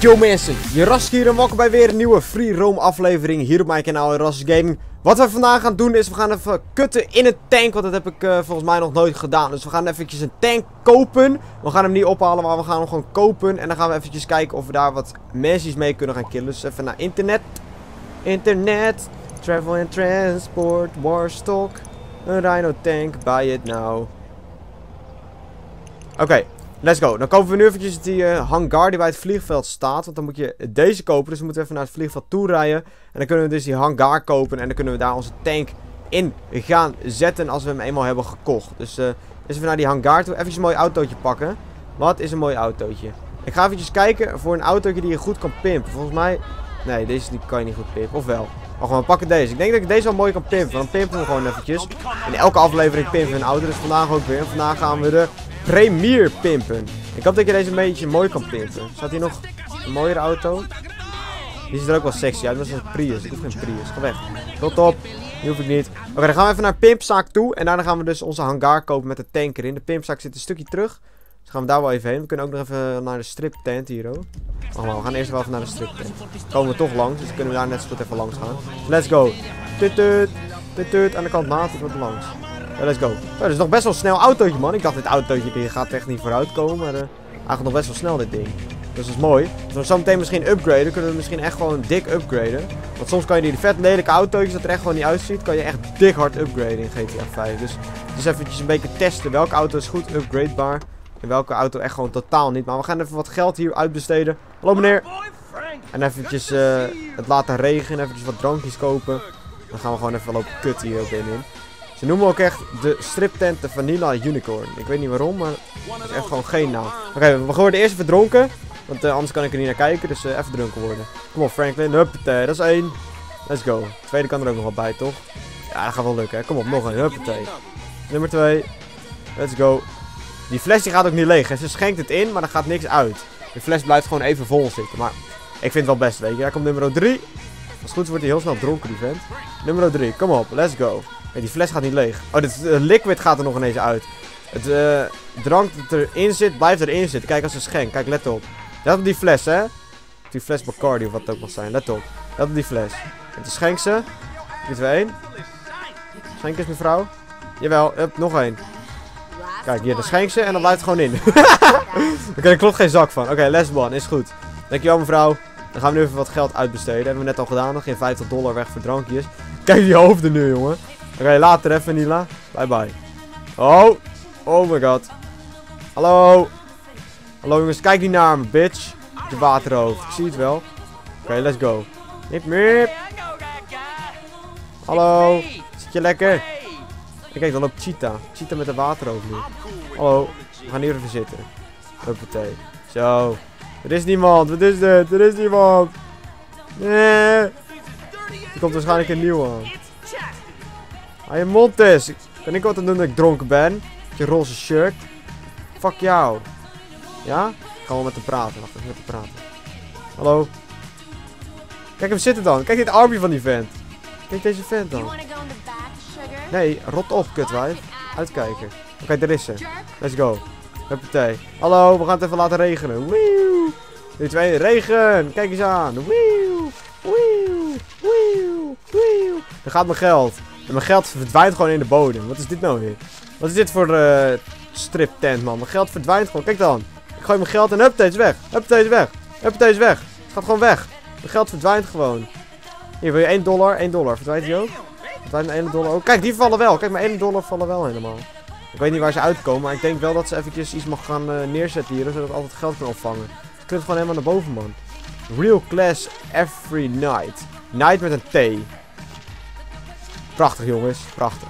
Yo mensen, Ras hier en welkom bij weer een nieuwe Free Roam aflevering hier op mijn kanaal Ras Gaming. Wat we vandaag gaan doen is we gaan even kutten in een tank, want dat heb ik uh, volgens mij nog nooit gedaan. Dus we gaan eventjes een tank kopen. We gaan hem niet ophalen, maar we gaan hem gewoon kopen. En dan gaan we eventjes kijken of we daar wat mensen mee kunnen gaan killen. Dus even naar internet. Internet, travel and transport, warstock, een rhino tank, buy it now. Oké, Let's go. Dan kopen we nu eventjes die uh, hangar die bij het vliegveld staat. Want dan moet je deze kopen. Dus we moeten even naar het vliegveld toe rijden. En dan kunnen we dus die hangar kopen. En dan kunnen we daar onze tank in gaan zetten als we hem eenmaal hebben gekocht. Dus, uh, dus even naar die hangar toe. Even een mooi autootje pakken. Wat is een mooi autootje? Ik ga eventjes kijken voor een autootje die je goed kan pimpen. Volgens mij... Nee, deze kan je niet goed pimpen. Of wel? Oh, we pakken deze. Ik denk dat ik deze wel mooi kan pimpen. Dan pimpen we gewoon eventjes. In elke aflevering pimpen we een auto. Dus vandaag ook weer. Vandaag gaan we de Premier pimpen. Ik hoop dat je deze een beetje mooi kan pimpen. Staat hier nog een mooiere auto? Die ziet er ook wel sexy uit. Dat is een Prius. Ik hoef geen Prius. Ga weg. Rot op. Die hoef ik niet. Oké, dan gaan we even naar Pimpzaak toe. En daarna gaan we dus onze hangar kopen met de tanker in. De Pimpzaak zit een stukje terug. Dus gaan we daar wel even heen. We kunnen ook nog even naar de strip tent hier. Oh. we gaan eerst wel even naar de strip tent. Komen we toch langs. Dus kunnen we daar net zo goed even langs gaan. Let's go. Tut tut. Aan de kant maat. Ik word let's go. Dat is nog best wel snel autootje, man. Ik dacht, dit autootje die gaat echt niet vooruit komen. Maar hij gaat nog best wel snel, dit ding. Dus dat is mooi. Als we zo meteen misschien upgraden, kunnen we misschien echt gewoon dik upgraden. Want soms kan je die vet lelijke autootjes, dat er echt gewoon niet uitziet, kan je echt dik hard upgraden in GTA 5. Dus, dus eventjes een beetje testen welke auto is goed upgradebaar. En welke auto echt gewoon totaal niet. Maar we gaan even wat geld hier uitbesteden. Hallo meneer. En eventjes uh, het laten regenen, eventjes wat drankjes kopen. Dan gaan we gewoon even lopen kut hier ook in. Ze noemen ook echt de striptent de Vanilla Unicorn. Ik weet niet waarom, maar het is echt gewoon geen naam. Oké, we worden eerst even dronken. Want uh, anders kan ik er niet naar kijken, dus uh, even dronken worden. Kom op Franklin, huppatee, dat is één. Let's go. tweede kan er ook nog wel bij, toch? Ja, dat gaat wel lukken, hè. Kom op, nog een, huppatee. Nummer twee. Let's go. Die fles die gaat ook niet leeg. Ze schenkt het in, maar er gaat niks uit. De fles blijft gewoon even vol zitten, maar ik vind het wel best, weet je. Daar komt nummer 3. Als het goed wordt hij heel snel dronken, die vent. Nummer 3, kom op, let's go die fles gaat niet leeg. Oh, dit uh, liquid gaat er nog ineens uit. Het uh, drank dat erin zit, blijft erin zitten. Kijk als een schenk. Kijk, let op. Let op die fles, hè. Die fles Bacardi of wat het ook mag zijn. Let op. Let op die fles. En de schenk ze. 3, 2, 1. Schenk eens, mevrouw. Jawel, nog één. Kijk, hier, de schenk ze en dan blijft het gewoon in. Oké, er klopt geen zak van. Oké, okay, les one, is goed. Dankjewel, mevrouw. Dan gaan we nu even wat geld uitbesteden. Hebben we net al gedaan. Nog geen 50 dollar weg voor drankjes. Kijk die hoofden nu, jongen. Oké, okay, later even, Nila. Bye bye. Oh. Oh my god. Hallo. Hallo jongens, kijk niet naar me, bitch. De waterhoofd. Ik zie het wel. Oké, let's go. Mip, mip. Hallo. Zit je lekker? kijk, dan op Cheetah. Cheetah met de waterhoofd nu. Hallo. We gaan hier even zitten. Huppatee. Zo. Er is niemand. Wat is dit? Er is niemand. Nee. Er komt waarschijnlijk een nieuwe aan. Hou je mond eens. Kan ik wat aan doen dat ik dronken ben? Je roze shirt. Fuck jou. Ja? Ik ga wel met hem praten. Wacht even met hem praten. Hallo? Kijk hem zitten dan. Kijk dit armpje van die vent. Kijk deze vent dan. Nee, rot op, kutwijf. Uitkijken. Oké, okay, daar is ze. Let's go. Huppatee. Hallo, we gaan het even laten regenen. Wee! 3, 2, regen! Kijk eens aan. Wee! Wee! Wee! Wee! Er gaat mijn geld. En mijn geld verdwijnt gewoon in de bodem. Wat is dit nou weer? Wat is dit voor uh, strip tent, man? Mijn geld verdwijnt gewoon. Kijk dan. Ik gooi mijn geld en is weg. Is weg. Is weg. Het gaat gewoon weg. Mijn geld verdwijnt gewoon. Hier, wil je 1 dollar? 1 dollar. Verdwijnt die ook? Verdwijnt mijn 1 dollar ook? Kijk, die vallen wel. Kijk, mijn 1 dollar vallen wel helemaal. Ik weet niet waar ze uitkomen, maar ik denk wel dat ze eventjes iets mag gaan uh, neerzetten hier, zodat ik altijd geld kan opvangen. Ze kunnen gewoon helemaal naar boven, man. Real class every night. Night met een T. Prachtig, jongens. Prachtig.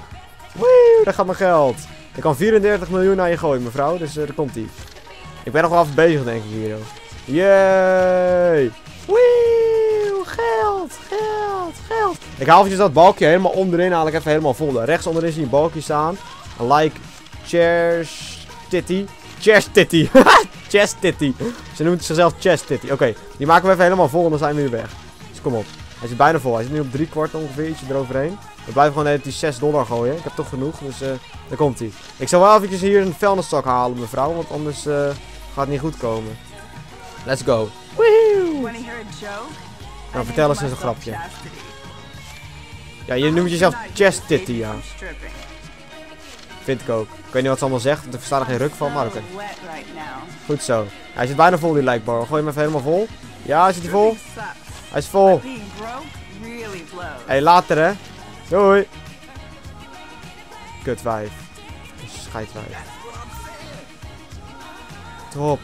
Wee, daar gaat mijn geld. Ik kan 34 miljoen naar je gooien, mevrouw. Dus uh, daar komt ie. Ik ben nog wel even bezig, denk ik hier. Yay! Wee, geld, geld, geld. Ik haal eventjes dat balkje helemaal onderin. Haal ik even helemaal vol. Rechts onderin zie je een balkje staan. Like, chairs, titty. Chest titty. chest titty. Ze noemt zichzelf chest titty. Oké, die maken we even helemaal vol en dan zijn we weer weg. Dus kom op. Hij zit bijna vol. Hij zit nu op drie kwart ongeveer. Ietsje eroverheen. We blijven gewoon even die 6 dollar gooien. Ik heb toch genoeg, dus uh, daar komt hij. Ik zal wel eventjes hier een vuilniszak halen, mevrouw. Want anders uh, gaat het niet goed komen. Let's go. Woehoe. Nou, vertel eens eens een grapje. Ja, je noemt jezelf Not just Chastity, ja. Vind ik ook. Ik weet niet wat ze allemaal zegt, want ik versta er geen ruk van, maar oké. Goed zo. Hij zit bijna vol, die lijkbar. Gooi hem even helemaal vol. Ja, zit hij vol? Hij is vol. Hey, later hè. Doei. Kut wijf. Scheidwijf. Top.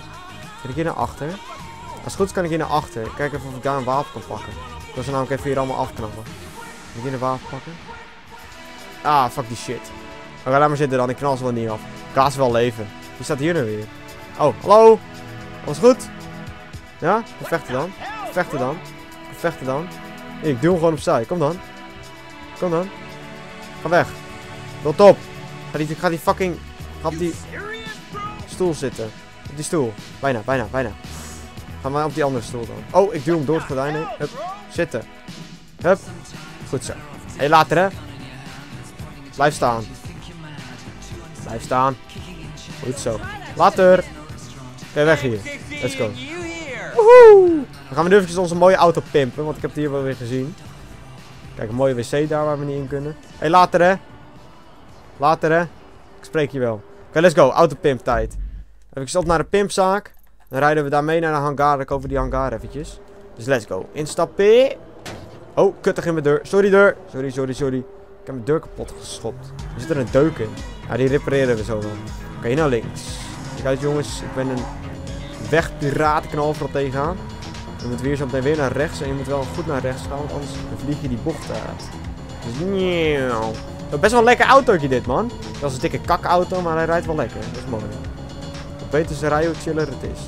Kan ik hier naar achter? Als het goed is kan ik hier naar achter. Kijk even of ik daar een wapen kan pakken. Ik wil ze namelijk even hier allemaal afknappen. Kan ik hier een wapen pakken? Ah, fuck die shit. Oké, laat maar zitten dan. Ik knal ze wel niet af. Ik laat ze wel leven. Wie staat hier nu weer? Oh, hallo? Alles goed? Ja? We vechten dan. We vechten dan. Vechten dan. Ik duw hem gewoon opzij. Kom dan. Kom dan. Ga weg. Rot op. Ga die, ga die fucking... Ga op die stoel zitten. Op die stoel. Bijna, bijna, bijna. Ga maar op die andere stoel dan. Oh, ik duw hem door het gordijn heen. Hup. Zitten. Hup. Goed zo. Hé, hey, later hè. Blijf staan. Blijf staan. Goed zo. Later. Oké, weg hier. Let's go. Woehoe. Dan gaan we nu eventjes onze mooie auto pimpen, want ik heb het hier wel weer gezien. Kijk, een mooie wc daar waar we niet in kunnen. Hé, hey, later hè. Later hè. Ik spreek je wel. Oké, let's go. Autopimp tijd. Even op naar de pimpzaak. Dan rijden we daar mee naar de hangar. Ik over die hangar eventjes. Dus let's go. Instappen. Oh, kuttig in mijn deur. Sorry deur. Sorry, sorry, sorry. Ik heb mijn deur kapot geschopt. Er zit er een deuk in. Ja, die repareren we zo wel. Oké, hier naar links. Kijk uit jongens. Ik ben een wegpiraat. Ik kan tegenaan. Dan moeten we hier zo meteen weer naar rechts. En je moet wel goed naar rechts gaan, anders vlieg je die bocht uit. Dus nieuw. Best wel een lekker autootje dit, man. Dat is een dikke kakauto, maar hij rijdt wel lekker. Dat is mooi. Hoe beter ze rijden, hoe chiller het is.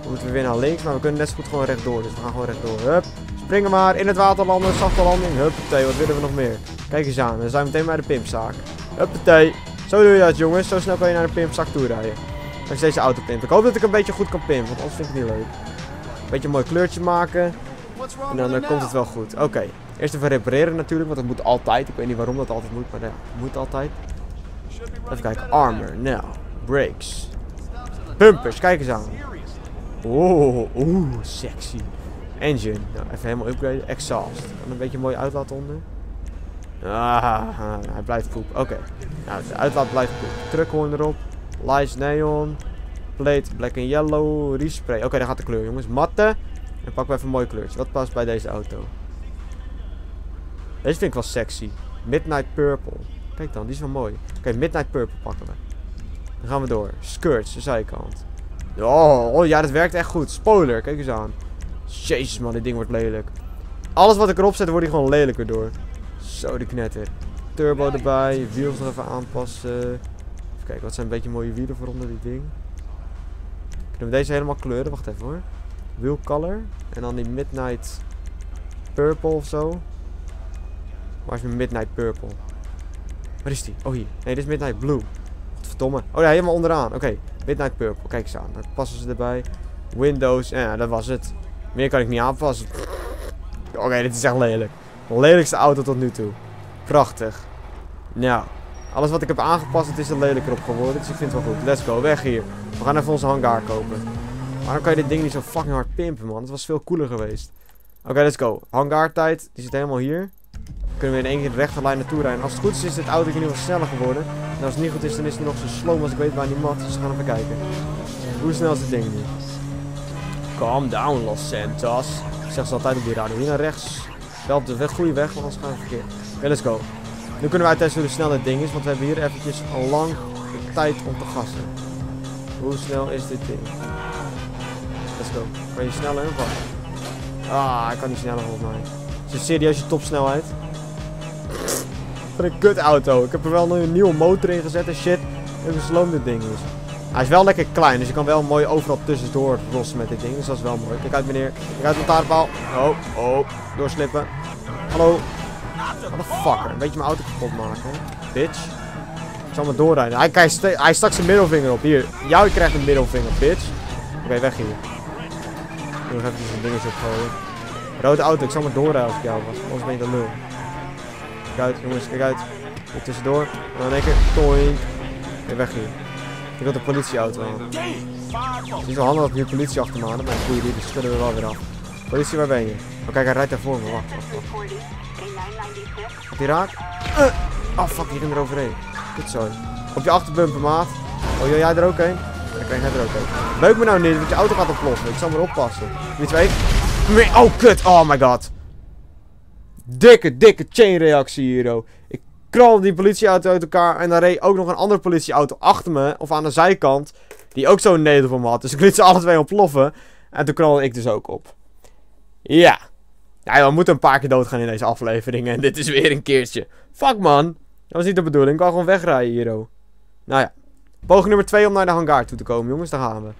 Dan moeten we weer naar links, maar we kunnen net zo goed gewoon rechtdoor. Dus we gaan gewoon rechtdoor. Hup. Springen maar, in het water landen, zachte landing. Huppatee, wat willen we nog meer? Kijk eens aan, dan zijn we meteen bij de pimpzaak. Huppatee. Zo doe je dat, jongens. Zo snel kan je naar de pimpzaak toe rijden. Is deze auto pimpen. Ik hoop dat ik een beetje goed kan pimpen, want anders vind ik het niet leuk. Beetje een mooi kleurtje maken. En dan eh, komt het wel goed. Oké. Eerst even repareren natuurlijk, want dat moet altijd. Ik weet niet waarom dat altijd moet, maar ja, het moet altijd. Even kijken. Armor. Nou. Brakes. Bumpers. Kijk eens aan. Oeh. Oeh. Sexy. Engine. Nou, even helemaal upgraden. Exhaust. Dan een beetje mooi uitlaat onder. Ah, hij blijft poep. Oké. Nou, de uitlaat blijft poep. Truckhoorn erop. Lights neon. Plate black and yellow. Respray. Oké, daar gaat de kleur, jongens. Matte. En pakken we even een mooi kleurtje. Wat past bij deze auto? Deze vind ik wel sexy. Midnight Purple. Kijk dan, die is wel mooi. Oké, Midnight Purple pakken we. Dan gaan we door. Skirts, de zijkant. Oh, oh, ja, dat werkt echt goed. Spoiler, kijk eens aan. Jezus man, dit ding wordt lelijk. Alles wat ik erop zet, wordt hier gewoon lelijker door. Zo, de knetter. Turbo erbij, wheels nog even aanpassen. Even kijken, wat zijn een beetje mooie wielen voor onder dit ding. Kunnen we deze helemaal kleuren? Wacht even hoor. Wheel color. En dan die midnight purple of zo. Waar is mijn midnight purple? Waar is die? Oh hier. Nee, dit is midnight blue. Wat verdomme. Oh ja, helemaal onderaan. Oké, midnight purple. Kijk eens aan. Dan passen ze erbij. Windows. Ja, dat was het. Meer kan ik niet aanpassen. Oké, dit is echt lelijk. Lelijkste auto tot nu toe. Prachtig. Nou, alles wat ik heb aangepast, het is er lelijker op geworden. Dus ik vind het wel goed. Let's go, weg hier. We gaan even onze hangar kopen. Waarom kan je dit ding niet zo fucking hard pimpen, man? Het was veel cooler geweest. Oké, let's go. Hangartijd, die zit helemaal hier. Kunnen we in één keer de rechte lijn naartoe rijden. Als het goed is, is dit autootje nu wat sneller geworden. En als het niet goed is, dan is het nog zo slow als ik weet waar die mat. Dus we gaan even kijken. Hoe snel is dit ding nu? Calm down, Los Santos. Ik zeg ze altijd op die radio. Hier naar rechts. Wel op de weg, goede weg, want anders gaan we verkeerd. Oké, let's go. Nu kunnen we uittesten hoe snel dit ding is, want we hebben hier eventjes lang de tijd om te gassen. Hoe snel is dit ding? Let's go. Kan je sneller invallen? Ah, ik kan niet sneller volgens mij. Is het serieus je topsnelheid? Wat een kut auto. Ik heb er wel een nieuwe motor in gezet en shit. En hoe sloom dit ding is. Hij is wel lekker klein, dus je kan wel mooi overal tussendoor rossen met dit ding. Dus dat is wel mooi. Kijk uit meneer. Kijk uit lantaarnpaal. Oh, oh. Doorslippen. Hallo. Motherfucker. Een beetje mijn auto kapot maken. Bitch. Ik zal maar doorrijden. Hij, hij, st hij stak zijn middelvinger op. Hier. Jou krijgt een middelvinger, bitch. Oké, weg hier. Ik moet nog even een dingetje opgooien. Rode auto, ik zal maar doorrijden als ik jou was. Anders ben je de lul. Kijk uit, jongens, kijk uit. Hier tussendoor. En dan ik, toink. Oké, weg hier. Ik wil de politieauto aan. Het is niet zo handig dat ik nu politie achter me maar goeie die schudden we wel weer af. Politie, waar ben je? Oh kijk, hij rijdt daar voor me. Wacht, wacht, wacht. Gaat hij raak? Eh. Oh fuck, die ging er overheen. Goed zo. Op je achterbumper, maat. Oh, jij er ook heen? Dan krijg jij er ook heen. Beuk me nou niet, want je auto gaat ontploffen. Ik zal maar oppassen. Wie twee? Oh, kut. Oh my god. Dikke, dikke chainreactie hier. Ik knalde die politieauto uit elkaar en dan reed ook nog een andere politieauto achter me, of aan de zijkant, die ook zo'n neder van me had. Dus ik liet ze alle twee ontploffen. En toen knalde ik dus ook op. Ja. Ja, we moeten een paar keer doodgaan in deze aflevering. En dit is weer een keertje. Fuck man. Dat was niet de bedoeling. Ik wou gewoon wegrijden hier, oh. Nou ja. Poging nummer 2 om naar de hangar toe te komen, jongens. Daar gaan we.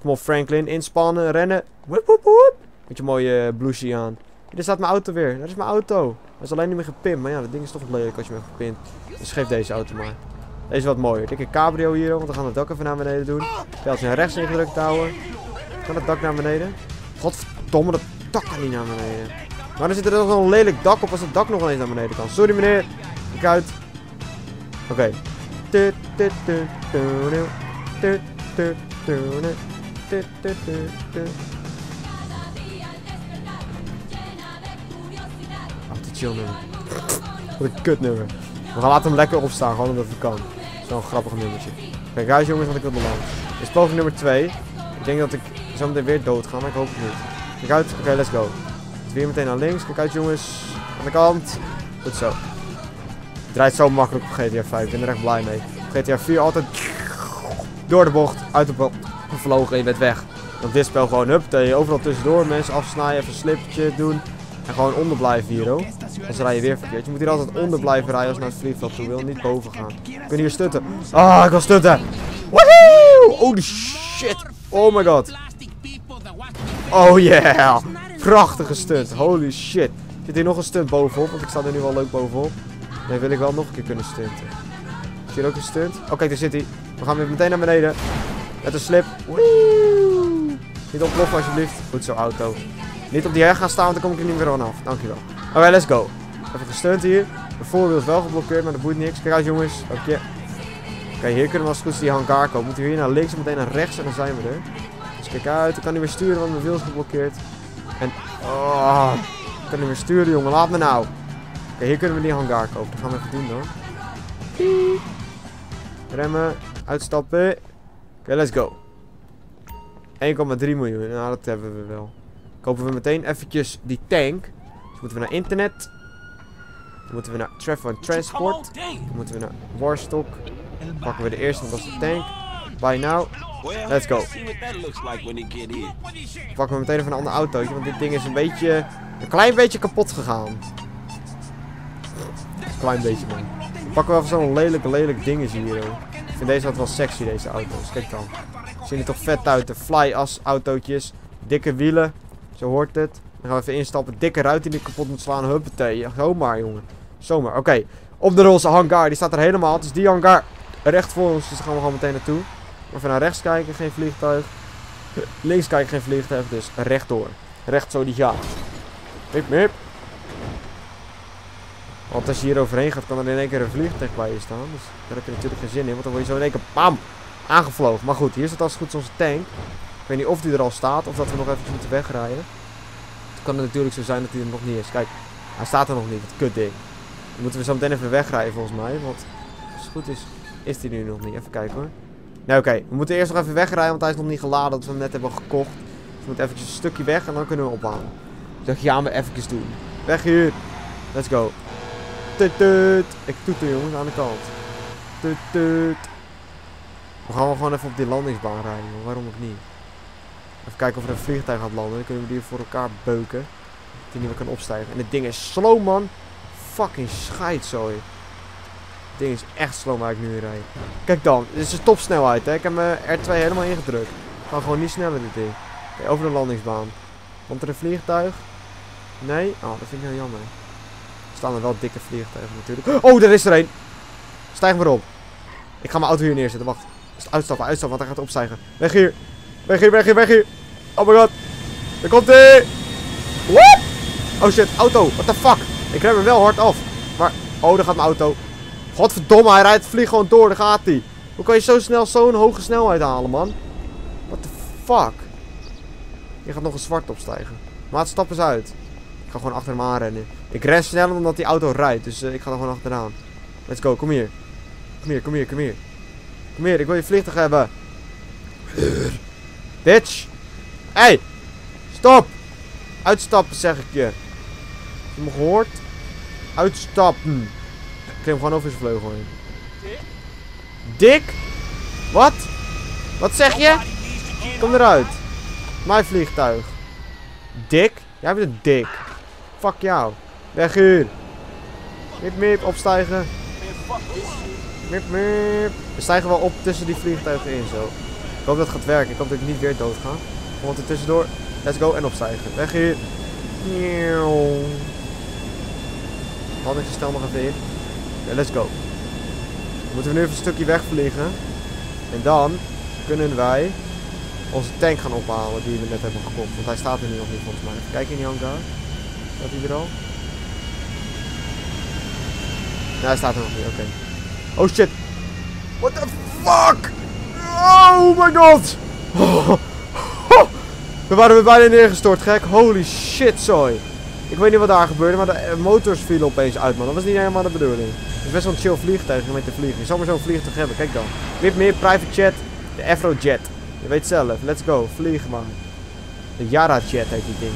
Kom op, Franklin. Inspannen, rennen. Woep, woep, woep. Met je mooie uh, aan. Hier staat mijn auto weer. Dat is mijn auto. Dat is alleen niet meer gepimpt. Maar ja, dat ding is toch lelijk als je hem hebt gepimpt. Dus geef deze auto maar. Deze is wat mooier. Dikke cabrio hier, want we gaan het dak even naar beneden doen. Pijltje naar rechts ingedrukt houden. Kan het dak naar beneden? Godverdomme, dat dak kan niet naar beneden. Maar dan zit er nog een lelijk dak op als het dak nog eens naar beneden kan. Sorry meneer. Kijk uit. Oké. Ah, te chill nummer. Wat een kut nummer. We gaan laten hem lekker opstaan, gewoon omdat het kan. Zo'n grappig nummertje. Kijk uit jongens, want ik wil beland. Dit is poging nummer 2. Ik denk dat ik zo meteen weer dood ga, maar ik hoop het niet. Kijk uit, oké, let's go. Het weer meteen naar links. Kijk uit jongens. Aan de kant. Goed zo. Het draait zo makkelijk op GTA 5. Ik ben er echt blij mee. GTA 4 altijd door de bocht, uit de bocht gevlogen en je bent weg. Want dit spel gewoon, hup, je overal tussendoor mensen afsnijden, even een slippertje doen. En gewoon onder blijven hier, hoor. Anders rij je weer verkeerd. Je moet hier altijd onder blijven rijden als je naar het vliegveld toe wil. Niet boven gaan. Je kunt hier stutten. Ah, ik wil stutten. Woehoe! Holy shit. Oh my god. Oh yeah. Prachtige stunt. Holy shit. Zit hier nog een stunt bovenop? Want ik sta er nu wel leuk bovenop. Nee, wil ik wel nog een keer kunnen stunten. Is hier ook een stunt? Oh, kijk, daar zit hij. We gaan weer meteen naar beneden. Met een slip. Woe! Niet ontploffen alsjeblieft. Goed zo, auto. Niet op die her gaan staan, want dan kom ik er niet meer aan af. Dankjewel. Oké, let's go. Even gesteund hier. De voorwiel is wel geblokkeerd, maar dat boeit niks. Kijk uit, jongens. Oké. Oké, hier kunnen we als het goed die hangar komen. Moeten we hier naar links en meteen naar rechts en dan zijn we er. Kijk uit. Ik kan niet meer sturen, want mijn wiel is geblokkeerd. En... Oh, ik kan niet meer sturen, jongen. Laat me nou. Oké, hier kunnen we die hangar kopen. Dat gaan we even doen dan. Remmen. Uitstappen. Oké, let's go. 1,3 miljoen. Nou, dat hebben we wel. Kopen we meteen eventjes die tank. Dus moeten we naar internet. Dan moeten we naar travel and transport. Dan moeten we naar warstock. Dan pakken we de eerste, want dat is de tank. Buy now. Let's go. Pakken we meteen even een ander autootje, want dit ding is een beetje, een klein beetje kapot gegaan. Een klein beetje man. Pakken we even zo'n lelijk, lelijk dingetje hier. Hoor. Ik vind deze altijd wel sexy, deze auto's. Kijk dan. Zien er toch vet uit. De fly-as autootjes. Dikke wielen. Zo hoort het. Dan gaan we even instappen. Dikke ruit die kapot moet slaan. Huppatee. Zomaar, jongen. Zomaar. Oké. Op de roze hangar. Die staat er helemaal. Het is die hangar recht voor ons. Dus daar gaan we gewoon meteen naartoe. Even naar rechts kijken. Geen vliegtuig. Links kijken. Geen vliegtuig. Dus rechtdoor. Recht zo die gaat. Mip, mip. Want als je hier overheen gaat, kan er in één keer een vliegtuig bij je staan. Dus daar heb je natuurlijk geen zin in. Want dan word je zo in één keer bam, aangevlogen. Maar goed, hier zit als het goed is onze tank. Ik weet niet of die er al staat of dat we nog eventjes moeten wegrijden. Het kan natuurlijk zo zijn dat hij er nog niet is. Kijk, hij staat er nog niet. Het kut ding. Dan moeten we zo meteen even wegrijden volgens mij. Want als het goed is, is hij nu nog niet. Even kijken hoor. Nee, oké. We moeten eerst nog even wegrijden, want hij is nog niet geladen. Dat we hem net hebben gekocht. Dus we moeten eventjes een stukje weg en dan kunnen we ophalen. Dus dat gaan we eventjes doen. Weg hier. Let's go. Tut, tut. Ik toeter jongens aan de kant. Tut, tut. We gaan wel gewoon even op die landingsbaan rijden. Waarom ook niet? Even kijken of er een vliegtuig gaat landen. Dan kunnen we die voor elkaar beuken. Dat die niet meer kan opstijgen. En dit ding is slow man. Fucking scheidzooi. Ding is echt slow waar ik nu in rijd. Kijk dan. Dit is de topsnelheid hè. Ik heb mijn R2 helemaal ingedrukt. Ik ga gewoon niet sneller dit ding. Over de landingsbaan. Komt er een vliegtuig? Nee? Oh, dat vind ik heel jammer. Er staan er wel dikke vliegtuigen natuurlijk. Oh, daar is er een. Stijg maar op. Ik ga mijn auto hier neerzetten. Wacht. Uitstappen, uitstappen, want hij gaat opstijgen. Weg hier. Weg hier, weg hier, weg hier. Oh my god. Daar komt hij. What? Oh shit, auto. What the fuck? Ik rem hem wel hard af. Maar, oh, daar gaat mijn auto. Godverdomme, hij rijdt vlieg gewoon door. Daar gaat hij. Hoe kan je zo snel zo'n hoge snelheid halen, man? What the fuck? Je gaat nog een zwart opstijgen. Maat, stap eens uit. Ik ga gewoon achter hem aanrennen. Ik ren sneller omdat die auto rijdt, dus eh, ik ga er gewoon achteraan. Let's go, kom hier. Kom hier, kom hier, kom hier. Kom hier, ik wil je vliegtuig hebben. Bitch. Hey, stop. Uitstappen, zeg ik je. Heb je me gehoord? Uitstappen. Klim gewoon over zijn vleugel heen. Dik? Wat? Wat zeg je? Kom eruit. Mijn vliegtuig. Dik? Jij bent een dik. Fuck jou. Weg hier. Mip mip, opstijgen. Mip mip. We stijgen wel op tussen die vliegtuigen in zo. Ik hoop dat het gaat werken. Ik hoop dat ik niet weer dood ga. Want er tussendoor. Let's go en opstijgen. Weg hier. Nieuw. stel nog even in. Let's go. Moeten we nu even een stukje wegvliegen. En dan kunnen wij onze tank gaan ophalen die we net hebben gekocht. Want hij staat er nu nog niet volgens mij. Even kijken in die hangar. Staat hij er al? Nee, hij staat er nog niet. Oké. Oh shit. What the fuck? Oh my god. We waren weer bijna neergestort, gek. Holy shit, sorry. Ik weet niet wat daar gebeurde, maar de motors vielen opeens uit, man. Dat was niet helemaal de bedoeling. Is best wel een chill vliegtuig om mee te vliegen. Je zou maar zo'n vliegtuig hebben, kijk dan. Weer meer private jet, de Afrojet. Je weet zelf, let's go, vliegen man. De Yara Jet heet die ding.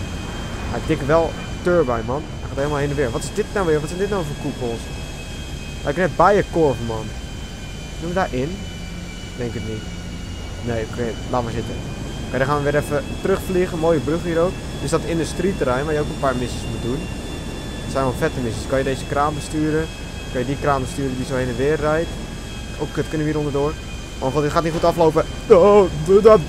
Hij tikt wel turbine, man. Hij gaat helemaal heen en weer. Wat is dit nou weer? Wat zijn dit nou voor koepels? Hij net bijenkorven, man. Doen we daarin? Denk het niet. Nee, oké, laat maar zitten. Oké, dan gaan we weer even terugvliegen. Mooie brug hier ook. Dus dat industrieterrein waar je ook een paar missies moet doen. Dat zijn wel vette missies. Kan je deze kraan besturen. Je die kraan besturen die zo heen en weer rijdt. Oh kut, kunnen we hier onderdoor? Oh god, dit gaat niet goed aflopen. Oh, dat...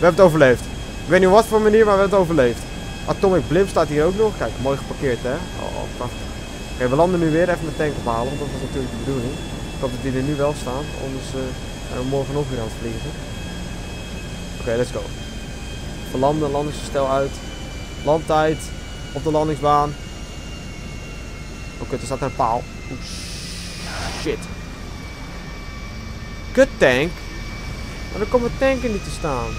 We hebben het overleefd. Ik weet niet wat voor manier, maar we hebben het overleefd. Atomic Blimp staat hier ook nog. Kijk, mooi geparkeerd hè. Oh, oh prachtig. Oké, we landen nu weer even mijn tank ophalen, want dat was natuurlijk de bedoeling. Ik hoop dat die er nu wel staan, anders uh, we morgen nog weer aan het vliegen. Oké, let's go. Verlanden, landingsstel uit. Landtijd op de landingsbaan. Oké, er staat een paal. Oeh, shit. Kut tank. Maar dan komt mijn tank niet te staan.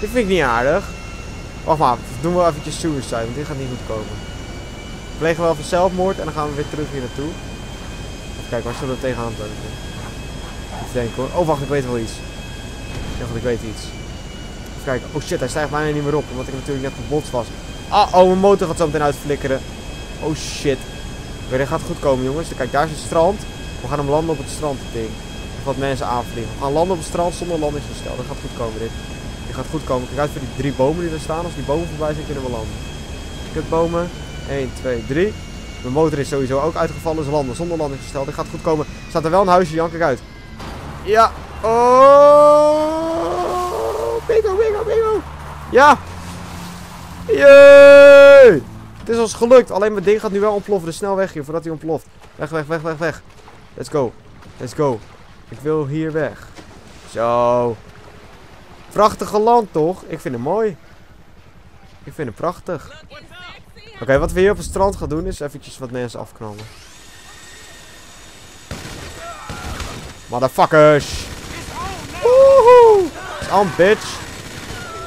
Dit vind ik niet aardig. Wacht maar, doen we eventjes suicide, want dit gaat niet goed komen. We plegen wel even zelfmoord en dan gaan we weer terug hier naartoe. Kijken, waar zullen we tegenaan lopen? Even denken hoor. Oh wacht, ik weet wel iets. Ja, want ik weet iets. Kijken. Oh shit, hij stijgt bijna niet meer op. Omdat ik natuurlijk net gebotst was. Ah, oh, mijn motor gaat zo meteen uitflikkeren. Oh shit. Oké, dit gaat goed komen jongens. Kijk, daar is het strand. We gaan hem landen op het strand, ding. Of wat mensen aanvliegen. We gaan landen op het strand zonder landingsgestel. Dat gaat goed komen dit. Dit gaat goed komen. Kijk uit voor die drie bomen die er staan. Als die bomen voorbij zijn, kunnen we landen. Kutbomen. 1, 2, 3. Mijn motor is sowieso ook uitgevallen. Dus landen zonder landingsgestel. Dit gaat goed komen. Staat er wel een huisje, Jan. Kijk uit. Ja. Oh. Bingo, bingo, bingo. Ja. Jee. Het is ons gelukt. Alleen mijn ding gaat nu wel ontploffen. Dus snel weg hier voordat hij ontploft. Weg, weg, weg, weg, weg. Let's go. Let's go. Ik wil hier weg. Zo. Prachtige land toch? Ik vind het mooi. Ik vind het prachtig. Oké, wat we hier op het strand gaan doen is eventjes wat mensen afknallen. Motherfuckers. Woehoe. It's on, bitch.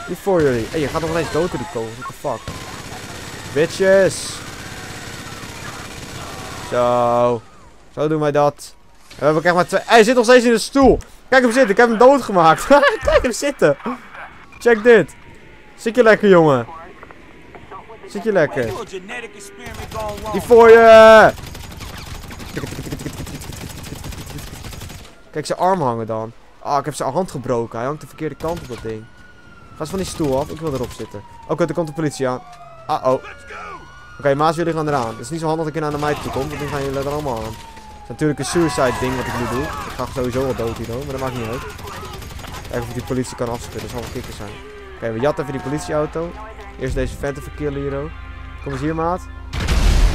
Niet voor jullie. Hé, hey, je gaat nog ineens dood in die kogels. What the fuck. Bitches. Zo. Zo doen wij dat. We hebben echt maar twee... Hij zit nog steeds in de stoel. Kijk hem zitten. Ik heb hem doodgemaakt. Kijk hem zitten. Check dit. Zit je lekker, jongen? Zit je lekker? Die voor je! Kijk zijn arm hangen dan. Ah, ik heb zijn hand gebroken. Hij hangt de verkeerde kant op dat ding. Ga eens van die stoel af. Ik wil erop zitten. Oké, er komt de politie aan. Ah oh. Oké, maas, jullie gaan eraan. Het is niet zo handig dat ik naar de meid toe kom, want die gaan jullie er allemaal aan. Het is natuurlijk een suicide ding wat ik nu doe. Ik ga sowieso wel dood hier, maar dat maakt niet uit. Even of die politie kan afschudden, dat zal wel kikker zijn. Oké, we jatten even die politieauto. Eerst deze venten verkillen hier ook. Kom eens hier, maat.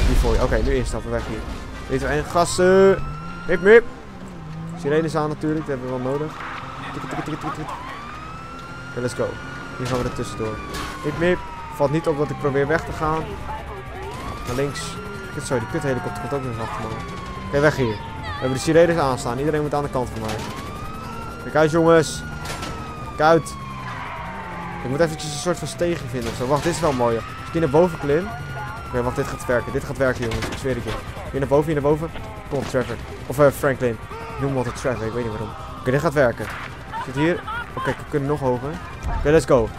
Die voor je. Oké, nu instappen, weg hier. Dit is één gassen. Mip, mip. Sirenes aan natuurlijk, dat hebben we wel nodig. Oké, let's go. Hier gaan we er tussendoor. Mip, mip. Valt niet op dat ik probeer weg te gaan. Naar links. Sorry, die kuthelikopter komt ook nog achter me. Oké, weg hier. hebben de sirenes aanstaan. Iedereen moet aan de kant van mij. Kijk uit, jongens. Kijk uit. Ik moet eventjes een soort van steegje vinden of zo. Wacht, dit is wel mooi. Als ik hier naar boven klim. Oké, wacht, dit gaat werken. Dit gaat werken, jongens. Ik zweer het je. Hier naar boven, hier naar boven. Kom Trevor. Of eh, Franklin. Noem hem altijd Trevor, ik weet niet waarom. Oké, dit gaat werken. Zit hier. Oké, we kunnen nog hoger. Oké, let's go.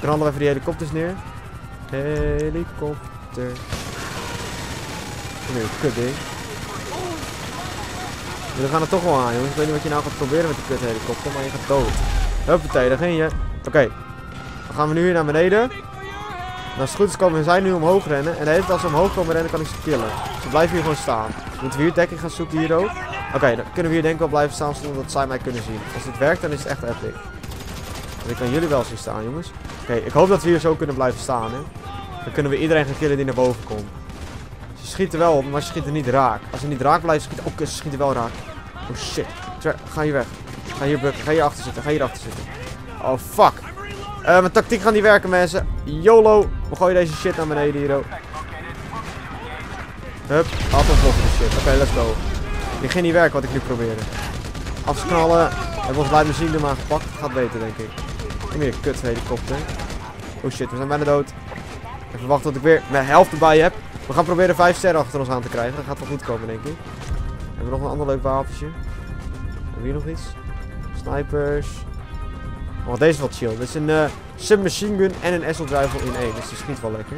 Dan halen we even die helikopters neer. Helikopter. Hier, kut. Jullie gaan er toch wel aan, jongens. Ik weet niet wat je nou gaat proberen met die kut helikopter, maar je gaat dood. Huppatee, daar ging je. Oké. Dan gaan we nu hier naar beneden. En als het goed is komen zij nu omhoog rennen. En als ze omhoog komen rennen kan ik ze killen. Ze blijven hier gewoon staan. Moeten we hier dekking gaan zoeken hier ook? Oké, dan kunnen we hier denk ik wel blijven staan zonder dat zij mij kunnen zien. Als dit werkt dan is het echt epic. Ik kan jullie wel zien staan jongens. Oké, ik hoop dat we hier zo kunnen blijven staan hè. Dan kunnen we iedereen gaan killen die naar boven komt. Ze schieten wel maar ze schieten niet raak. Als ze niet raak blijven schieten... Oh, ze schieten wel raak. Oh shit. Tra ga hier weg. Ga hier bukken. Ga hier achter zitten. Ga hier achter zitten. Oh fuck. Eh, mijn tactiek gaat niet werken mensen. YOLO. We gooien deze shit naar beneden hier ook. Hup. Vloggen de shit. Oké, let's go. Die ging niet werken wat ik nu probeerde. Afknallen. Hebben ons blijven zien maar gepakt. Gaat beter denk ik. Kom hier, helikopter. Oh shit, we zijn bijna dood. Even wachten tot ik weer mijn helft erbij heb. We gaan proberen 5 sterren achter ons aan te krijgen. Dat gaat wel goed komen, denk ik. Hebben we nog een ander leuk wapentje? Hebben we hier nog iets? Snipers. Oh, deze is wel chill. Dit is een uh, submachine gun en een assault rifle in één. Dus die schiet wel lekker.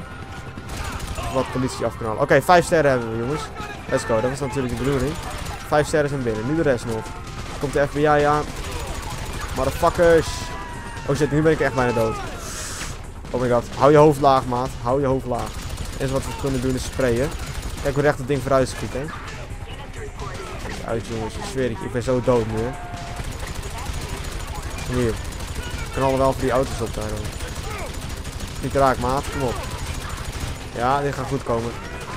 Wat politie afknallen. Oké, 5 sterren hebben we, jongens. Let's go. Dat was natuurlijk de bedoeling. 5 sterren zijn binnen. Nu de rest nog. Komt de FBI aan. Motherfuckers. Oh shit, nu ben ik echt bijna dood. Oh my god. Hou je hoofd laag, maat. Hou je hoofd laag. En wat we kunnen doen is sprayen. Kijk hoe recht het ding vooruit schiet, hè. Kijk uit, jongens. Ik zweer je. Ik ben zo dood nu, hier. We knallen wel voor die auto's op daar. Niet raak, maat. Kom op. Ja, dit gaat goed komen.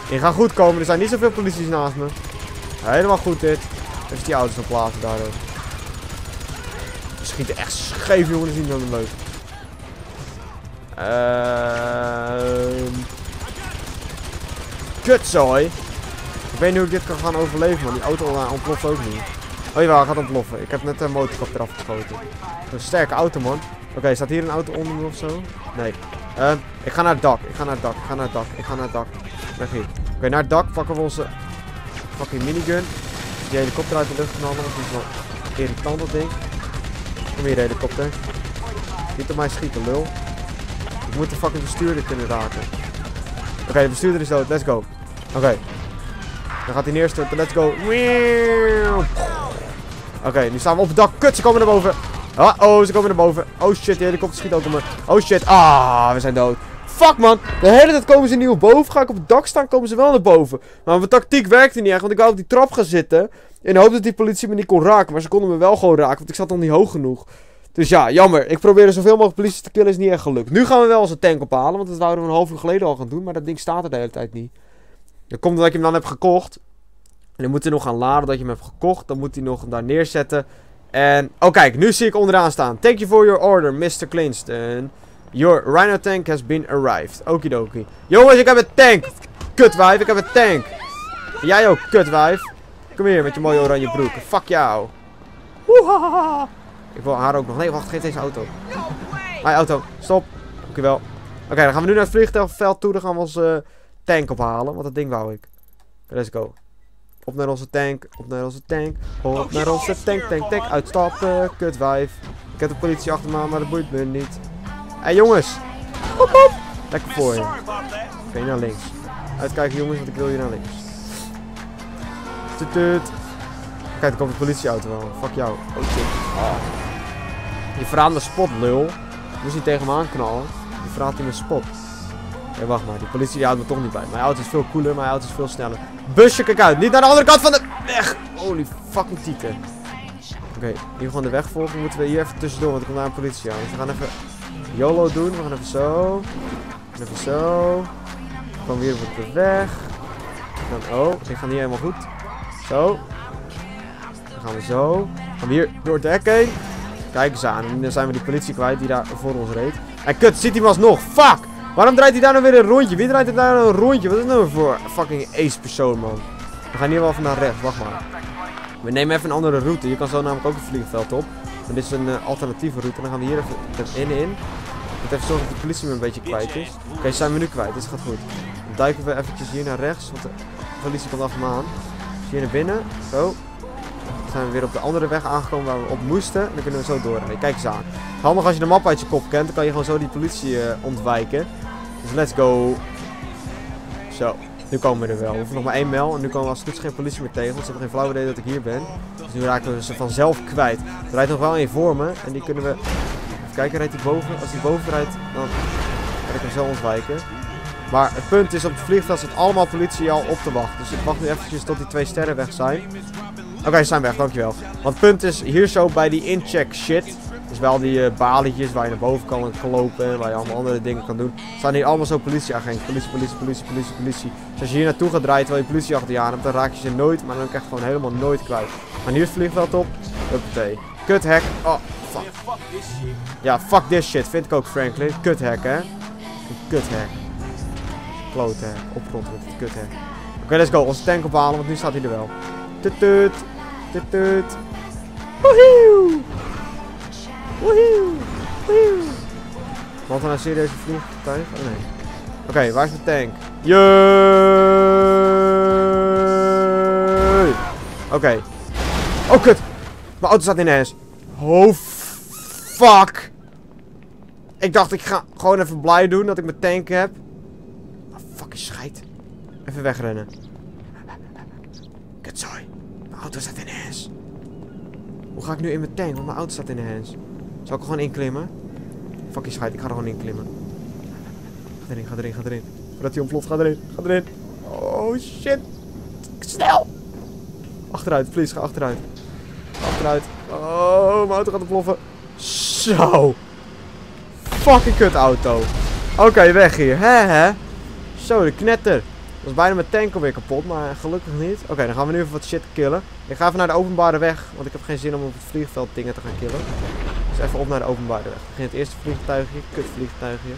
Dit gaat goed komen. Er zijn niet zoveel polities naast me. Helemaal goed, dit. Even die auto's op daar, schieten echt scheef, jongens. Dat is niet leuk. Ehm... Kutzooi. Ik weet niet hoe ik dit kan gaan overleven, man. Die auto uh, ontploft ook niet. Oh jawel, hij gaat ontploffen. Ik heb net een motorkap eraf geschoten. Een sterke auto, man. Oké, staat hier een auto onder me of zo? Nee. Ehm, ik ga naar het dak. Ik ga naar het dak. Ik ga naar het dak. Ik ga naar het dak. Weg hier. Oké, naar het dak pakken we onze fucking minigun. Die helikopter uit de lucht knallen. Dat is wel irritant, dat ding. Kom hier, helikopter. Niet op mij schieten, lul. Ik moet de fucking bestuurder kunnen raken. Oké, de bestuurder is dood. Let's go. Oké. Dan gaat hij neerstorten. Let's go. Oké, nu staan we op het dak. Kut, ze komen naar boven. Ah, oh, ze komen naar boven. Oh shit, de helikopter schiet ook op me. Oh shit. Ah, we zijn dood. Fuck man. De hele tijd komen ze nieuw boven. Ga ik op het dak staan, komen ze wel naar boven. Maar mijn tactiek werkte niet echt. Want ik wou op die trap gaan zitten. In de hoop dat die politie me niet kon raken. Maar ze konden me wel gewoon raken. Want ik zat nog niet hoog genoeg. Dus ja, jammer. Ik probeerde zoveel mogelijk politie te killen. Is niet echt gelukt. Nu gaan we wel onze tank ophalen. Want dat wouden we een half uur geleden al gaan doen. Maar dat ding staat er de hele tijd niet. Dat komt omdat ik hem dan heb gekocht. En dan moet hij nog gaan laden dat je hem hebt gekocht. Dan moet hij nog daar neerzetten. En, oh kijk, nu zie ik onderaan staan. Thank you for your order, Mr. Clinston. Your Rhino tank has been arrived. Okidoki. Jongens, ik heb een tank. Kutwijf, ik heb een tank. Jij ook, kutwijf. Kom hier met je mooie oranje broek. Fuck jou. Woehaha. Ik wil haar ook nog. Nee, wacht, geef deze auto. Mijn auto, stop. Dankjewel. Oké, dan gaan we nu naar het vliegtuigveld toe. Dan gaan we onze tank ophalen. Want dat ding wou ik. Let's go. Op naar onze tank, op naar onze tank, op naar onze tank, tank, tank. Uitstappen, kutwijf. Ik heb de politie achter me aan, maar dat boeit me niet. Hé hey, jongens, hop hop. Lekker voor je. Oké, naar links. Uitkijken jongens, want ik wil hier naar links. Tut tut. Kijk, er komt de politieauto wel. Fuck jou. Oh shit. Oh. Je verraadt mijn spot, lul. Moest niet tegen me aanknallen. Je verraadt in mijn spot. Ja, wacht maar. Die politie die houdt me toch niet bij. Mijn auto is veel cooler, mijn auto is veel sneller. Busje, kijk uit. Niet naar de andere kant van de weg. Holy fucking tieten. Oké, okay, hier gewoon de weg volgen. Moeten we hier even tussendoor, want er komt daar een politie aan. Dus we gaan even YOLO doen. We gaan even zo. Even zo. Dan komen we hier op de weg. Dan, oh, ik ga niet helemaal goed. Zo. Dan gaan we zo. Dan gaan we hier door het hek heen. Kijk eens aan. En dan zijn we die politie kwijt die daar voor ons reed. En kut, ziet hij me alsnog. Fuck! Waarom draait hij daar nou weer een rondje? Wie draait er daar nou een rondje? Wat is nou voor fucking ace persoon, man? We gaan hier wel even naar rechts. Wacht maar. We nemen even een andere route. Je kan zo namelijk ook het vliegveld op. Dit is een eh, alternatieve route. Dan gaan we hier even in. Ik moet even zorgen dat de politie me een beetje kwijt is. Oké, zijn we nu kwijt. Dus gaat goed. Dan duiken we eventjes hier naar rechts. Want de politie komt achter me aan. Hier naar binnen. Zo. Dan zijn we weer op de andere weg aangekomen waar we op moesten. En dan kunnen we zo doorrijden. Kijk eens aan. Handig als je de map uit je kop kent. Dan kan je gewoon zo die politie eh, ontwijken. Dus let's go. Zo. Nu komen we er wel. We nog maar één mijl. En nu komen we als het goed geen politie meer tegen. Want ze hebben geen flauw idee dat ik hier ben. Dus nu raken we ze vanzelf kwijt. Er rijdt nog wel één voor me. En die kunnen we... Even kijken, rijdt hij boven? Als hij boven rijdt, dan kan ik hem zo ontwijken. Maar het punt is, op het vliegveld zit allemaal politie al op te wachten. Dus ik wacht nu eventjes tot die twee sterren weg zijn. Oké, ze zijn weg, dankjewel. Want het punt is, hier zo bij die incheck shit... Dus wel die uh, waar je naar boven kan lopen en waar je allemaal andere dingen kan doen. Staan hier allemaal zo politieagenten. Politie, politie, politie, politie, politie. Dus als je hier naartoe gaat draaien terwijl je politie achter je aan hebt, dan raak je ze nooit, maar dan ook echt gewoon helemaal nooit kwijt. Maar nu is het vliegveld op. Huppatee. Kut hack. Oh, fuck. Ja, fuck this shit. Vind ik ook, Franklin. Kut hack, hè. Kut hack. Met het kut hack. Oké, let's go. Onze tank ophalen, want nu staat hij er wel. Tut tut. Tut tut. Woehoe. Woehoe! Woehoe! Wat dan een serieuze vliegtuig? Oh nee. Oké, waar is de tank? Jee! Oké. Oh kut! Mijn auto staat in de hens. Oh fuck! Ik dacht ik ga gewoon even blij doen dat ik mijn tank heb. Fucking scheid. Even wegrennen. Kutzooi. Mijn auto staat in de hens. Hoe ga ik nu in mijn tank? Want mijn auto staat in de hens. Zal ik er gewoon inklimmen? Fuck je scheid, ik ga er gewoon inklimmen. Ga erin, ga erin, ga erin. Voordat hij ontploft, ga erin, ga erin. Oh shit. Snel! Achteruit, please, ga achteruit. Achteruit. Oh, mijn auto gaat ontploffen. Zo. Fucking kut auto. Oké, weg hier. Hè, hè. Zo, de knetter. Dat was bijna mijn tank alweer kapot, maar gelukkig niet. Oké, dan gaan we nu even wat shit killen. Ik ga even naar de openbare weg, want ik heb geen zin om op het vliegveld dingen te gaan killen. Dus even op naar de openbare weg. Begin het eerste vliegtuigje, kut vliegtuigje.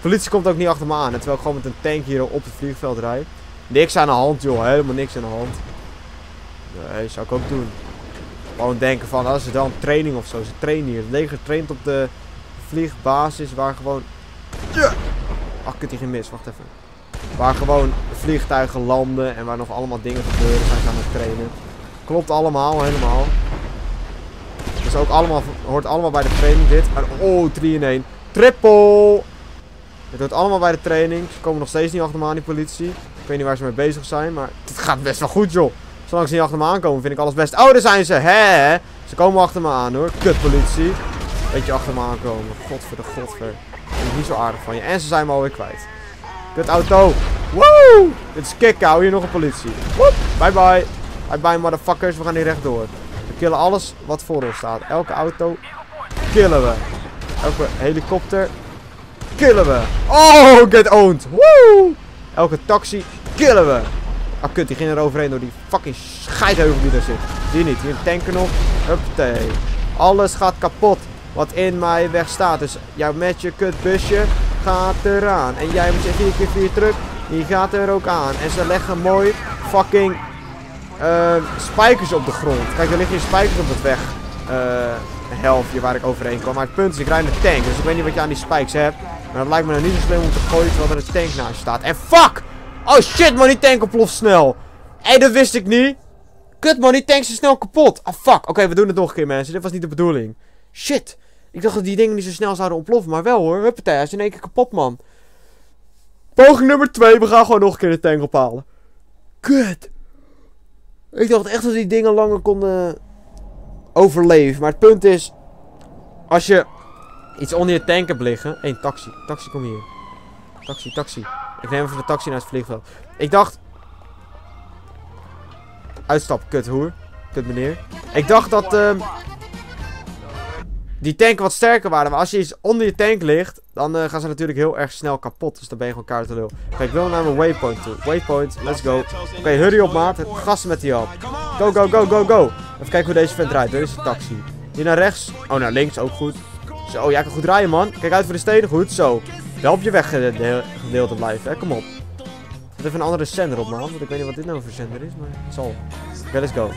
Politie komt ook niet achter me aan, terwijl ik gewoon met een tank hier op het vliegveld rijd. Niks aan de hand joh, helemaal niks aan de hand. Nee, zou ik ook doen. Gewoon denken van, dat is dan training of zo. Ze trainen hier. Het leger traint op de vliegbasis waar gewoon... Ach, kut, die geen mis. Wacht even. Waar gewoon vliegtuigen landen en waar nog allemaal dingen gebeuren. Zijn ze aan trainen. Klopt allemaal, helemaal. Dus ook allemaal, hoort allemaal bij de training dit. Oh, 3 in 1. Triple! Het hoort allemaal bij de training. Ze komen nog steeds niet achter me aan, die politie. Ik weet niet waar ze mee bezig zijn, maar het gaat best wel goed, joh. Zolang ze niet achter me aankomen, vind ik alles best... Oh, daar zijn ze! Hè? Ze komen achter me aan, hoor. Kut, politie. Beetje achter me aankomen. Godver de godver. Niet zo aardig van je. En ze zijn me alweer kwijt. Kut auto. Woe! Dit is kick, Hier nog een politie. Woep! Bye bye. Bye bye, motherfuckers. We gaan hier rechtdoor. We killen alles wat voor ons staat. Elke auto killen we. Elke helikopter killen we. Oh, get owned. Woe! Elke taxi killen we. Ah, kut, die ging er overheen door die fucking scheidheuvel die daar zit. Zie je niet? Hier een tanker nog. Huppatee. Alles gaat kapot wat in mijn weg staat. Dus jouw met je kutbusje gaat eraan. En jij met je 4 keer 4 truck, die gaat er ook aan. En ze leggen mooi fucking uh, spijkers op de grond. Kijk, er liggen hier spijkers op het weg. Uh, helftje waar ik overheen kwam. Maar het punt is, ik rijd een tank. Dus ik weet niet wat je aan die spikes hebt. Maar het lijkt me nou niet zo slim om te gooien terwijl er een tank naast je staat. En fuck! Oh shit man, die tank ontploft snel. Hé, dat wist ik niet. Kut man, die tank is snel kapot. Ah fuck. Oké, we doen het nog een keer mensen. Dit was niet de bedoeling. Shit. Ik dacht dat die dingen niet zo snel zouden ontploffen. Maar wel hoor. Huppatee, hij is in één keer kapot man. Poging nummer 2. We gaan gewoon nog een keer de tank ophalen. Kut. Ik dacht echt dat die dingen langer konden overleven. Maar het punt is... Als je iets onder je tank hebt liggen... Hé, taxi. Taxi, kom hier. Taxi, taxi. Ik neem even de taxi naar het vliegveld. Ik dacht... Uitstap, kut hoer. Kut meneer. Ik dacht dat... Uh, die tanken wat sterker waren. Maar als je iets onder je tank ligt, dan uh, gaan ze natuurlijk heel erg snel kapot. Dus dan ben je gewoon kaart. Kijk, ik wil naar mijn waypoint toe. Waypoint, let's go. Oké, hurry op maat. Gas met die op. Go, go, go, go, go. Even kijken hoe deze vent rijdt. Dit is de taxi. Hier naar rechts. Oh, naar links, ook goed. Zo, jij kan goed rijden, man. Kijk uit voor de steden, goed. Zo. Help je weg gedeelte blijven, hè. Kom op. Zet even een andere zender op, man. Want ik weet niet wat dit nou voor zender is, maar het zal. Oké, let's go.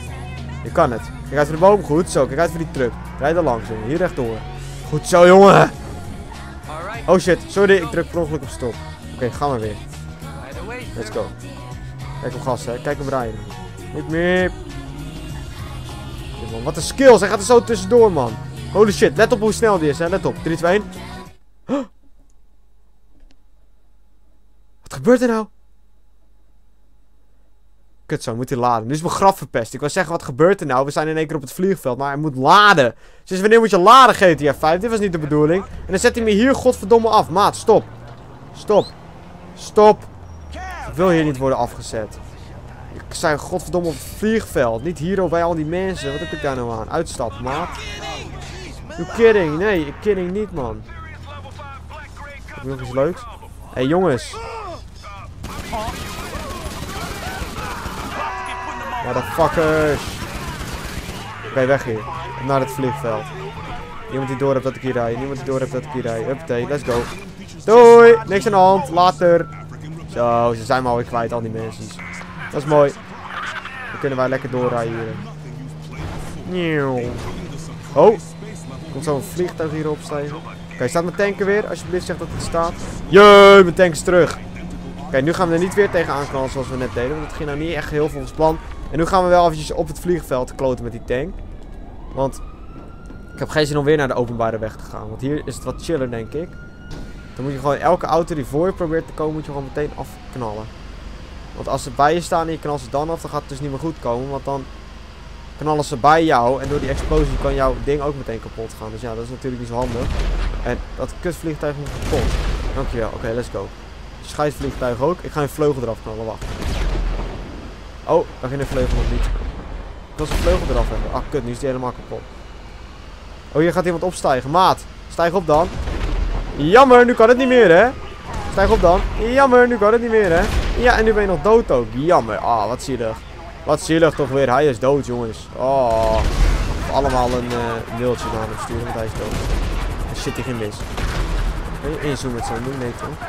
Je kan het. Kijk uit voor de boom. Goed zo. Kijk uit voor die truck. Rijd er langs, jongen. Hier rechtdoor. Goed zo, jongen. Oh shit. Sorry, ik druk per ongeluk op stop. Oké, gaan we weer. Let's go. Kijk op gas, hè. Kijk hem rijden. Miep, miep. Ja, man, wat een skills. Hij gaat er zo tussendoor, man. Holy shit. Let op hoe snel die is, hè. Let op. 3, 2, 1. Huh? Wat gebeurt er nou? Kut zo, moet hij laden. Nu is mijn graf verpest. Ik wou zeggen, wat gebeurt er nou? We zijn in één keer op het vliegveld, maar hij moet laden. Sinds wanneer moet je laden, GTA 5? Dit was niet de bedoeling. En dan zet hij me hier godverdomme af. Maat, stop. Stop. Stop. Ik wil hier niet worden afgezet. Ik zei godverdomme op het vliegveld. Niet hier bij al die mensen. Wat heb ik daar nou aan? Uitstap, maat. You kidding? Nee, ik kidding niet, man. Heb? Hé, hey, jongens. Motherfuckers. Oké, weg hier. Naar het vliegveld. Niemand die door hebt dat ik hier rij. Niemand die door hebt dat ik hier rij. Huppatee, let's go. Doei! Niks aan de hand. Later. Zo, ze zijn me alweer kwijt, al die mensen. Dat is mooi. Dan kunnen wij lekker doorrijden hier. Nieuw. Oh. Komt zo'n vliegtuig hier opstijgen. Oké, staat mijn tanker weer? Alsjeblieft zeg dat het staat. Jee, mijn tank is terug. Oké, nu gaan we er niet weer tegen aanknallen zoals we net deden. Want het ging nou niet echt heel volgens plan. En nu gaan we wel eventjes op het vliegveld kloten met die tank. Want ik heb geen zin om weer naar de openbare weg te gaan. Want hier is het wat chiller, denk ik. Dan moet je gewoon elke auto die voor je probeert te komen, moet je gewoon meteen afknallen. Want als ze bij je staan en je knalt ze dan af, dan gaat het dus niet meer goed komen. Want dan knallen ze bij jou en door die explosie kan jouw ding ook meteen kapot gaan. Dus ja, dat is natuurlijk niet zo handig. En dat kutvliegtuig moet kapot. Dankjewel. Oké, let's go. Scheidsvliegtuig ook. Ik ga een vleugel eraf knallen. Wacht. Oh, daar ging de vleugel nog niet. Ik wil zijn vleugel eraf hebben. Ah, kut. Nu is die helemaal kapot. Oh, hier gaat iemand opstijgen. Maat, stijg op dan. Jammer, nu kan het niet meer, hè? Stijg op dan. Jammer, nu kan het niet meer, hè? Ja, en nu ben je nog dood ook. Jammer. Ah, wat zielig. Wat zielig toch weer. Hij is dood, jongens. Oh. Allemaal een uh, mailtje naar hem sturen, want hij is dood. Shit, die ging mis. Kun je inzoomen met zo'n ding? Nee, toch?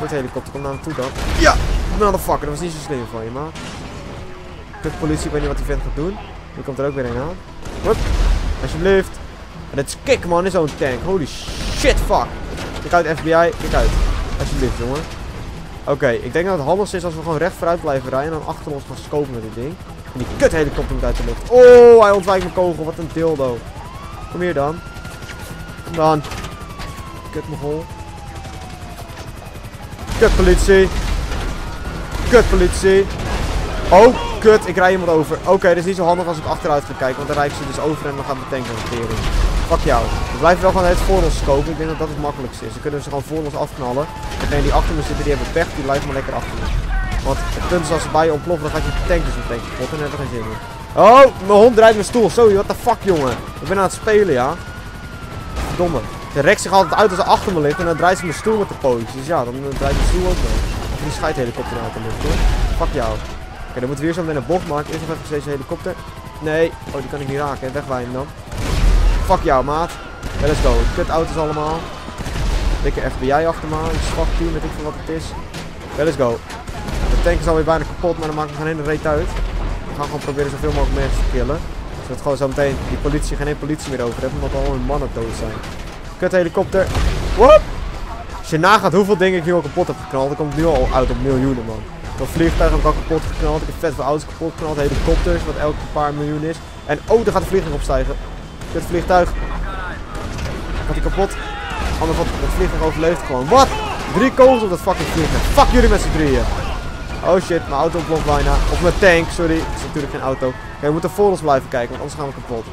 Dit helikopter komt naar hem toe dan. Ja! Motherfucker, dat was niet zo slim van je, man. Kut politie, ik weet niet wat die vent gaat doen. Nu komt er ook weer een aan. Hup. Alsjeblieft. En het is kick, man, in zo'n tank. Holy shit, fuck. Kijk uit, FBI. Kijk uit. Alsjeblieft, jongen. Oké, ik denk dat het handigst is als we gewoon recht vooruit blijven rijden. En dan achter ons gaan scopen met dit ding. En die kut helikopter moet uit de lucht. Oh, hij ontwijkt mijn kogel. Wat een dildo. Kom hier dan. Kom dan. Kut mogol. Kut politie. Kut politie. Oh, kut. Ik rij iemand over. Oké, dat is niet zo handig als ik achteruit ga kijken. Want dan rijd ik ze dus over en dan gaat mijn tank aan de tering. Fuck jou. We blijven wel gewoon het voor ons scopen. Ik denk dat dat het makkelijkste is. Dan kunnen we ze gewoon voor ons afknallen. Degene die achter me zitten, die hebben pech. Die blijven maar lekker achter me. Want het punt is als ze bij je ontploffen, dan gaat je tank dus meteen kapot. En dan hebben we geen zin meer. Oh, mijn hond draait mijn stoel. Sorry, what the fuck, jongen. Ik ben aan het spelen, ja. Verdomme. Ze rekt zich altijd uit als ze achter me ligt. En dan draait ze mijn stoel met de pootjes. Dus ja, dan draait mijn stoel ook wel. Of die scheidhelikopter uit de lucht, hoor. Fuck jou. Oké, dan moeten we weer zo meteen een bocht maken. Eerst nog even deze helikopter. Nee. Oh, die kan ik niet raken. Wegwijnen dan. Fuck jou, maat. Let's go. Kut auto's allemaal. Dikke FBI achter me. Een zwak team, weet ik veel wat het is. Let's go. De tank is alweer bijna kapot, maar dan maakt het geen hele reet uit. We gaan gewoon proberen zoveel mogelijk mensen te killen. Zodat gewoon zo meteen die politie geen politie meer over hebben, omdat al hun mannen dood zijn. Kut helikopter. What? Als je nagaat hoeveel dingen ik nu al kapot heb geknald, dan komt het nu al uit op miljoenen, man. Dat vliegtuig heb ik al kapot geknald. Ik heb vet veel auto's kapot geknald. Helikopters, wat elke paar miljoen is. En oh, daar gaat de vliegtuig opstijgen. Dit vliegtuig. Gaat hij kapot? Anders had het vliegtuig overleeft gewoon. Wat? Drie kogels op dat fucking vliegtuig. Fuck jullie met z'n drieën. Oh shit, mijn auto ontploft bijna. Of mijn tank, sorry. Het is natuurlijk geen auto. Oké, we moeten voor ons blijven kijken, want anders gaan we kapot.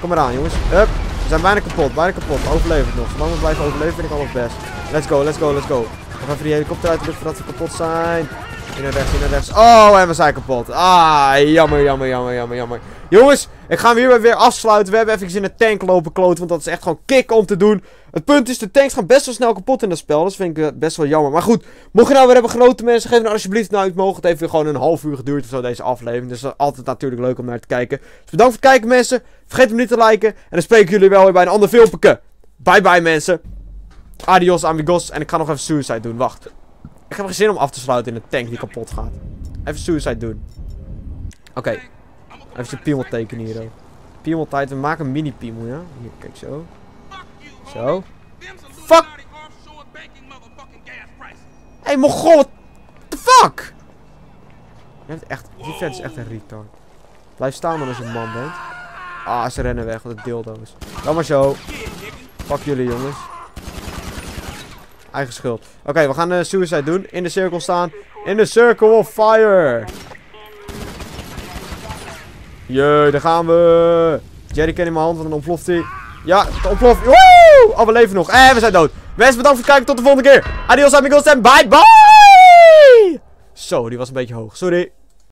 Kom eraan, jongens. Hup. We zijn bijna kapot, bijna kapot. Overleven nog. Zolang we blijven overleven vind ik al het best. Let's go, let's go, let's go. We gaan even die helikopter uit de lucht voordat we kapot zijn. In naar rechts, in naar rechts. Oh, en we zijn kapot. Ah, jammer, jammer, jammer, jammer, jammer. Jongens, ik ga hem hierbij weer afsluiten. We hebben even in de tank lopen kloten, want dat is echt gewoon kick om te doen. Het punt is, de tanks gaan best wel snel kapot in dat spel. Dat vind ik eh, best wel jammer. Maar goed, mocht je nou weer hebben genoten mensen, geef dan alsjeblieft nou uit mogen. Het heeft weer gewoon een half uur geduurd of zo deze aflevering. Dus dat is altijd natuurlijk leuk om naar te kijken. Dus bedankt voor het kijken mensen. Vergeet hem niet te liken. En dan spreek ik jullie wel weer bij een ander filmpje. Bye bye mensen. Adios amigos. En ik ga nog even suicide doen. Wacht. Ik heb geen zin om af te sluiten in een tank die kapot gaat. Even suicide doen. Oké. Even zijn piemel tekenen hier ook. Piemel tijd, we maken een mini piemel, ja? Hier, kijk zo. Zo. Fuck! Hé, hey, Mogol, what the fuck? Je hebt echt, die vent is echt een retard. Blijf staan dan als je een man bent. Ah, ze rennen weg, wat een dildo's. Dan maar zo. Fuck jullie, jongens. Eigen schuld. Oké, we gaan de suicide doen. In de cirkel staan. In de circle of fire. Jee, daar gaan we. Jerrycan in mijn hand, want dan ontploft hij. Ja, het ontploft. Woe! Oh, we leven nog. En we zijn dood. Mensen, bedankt voor het kijken. Tot de volgende keer. Adios, amigos en bye bye. Zo, die was een beetje hoog. Sorry.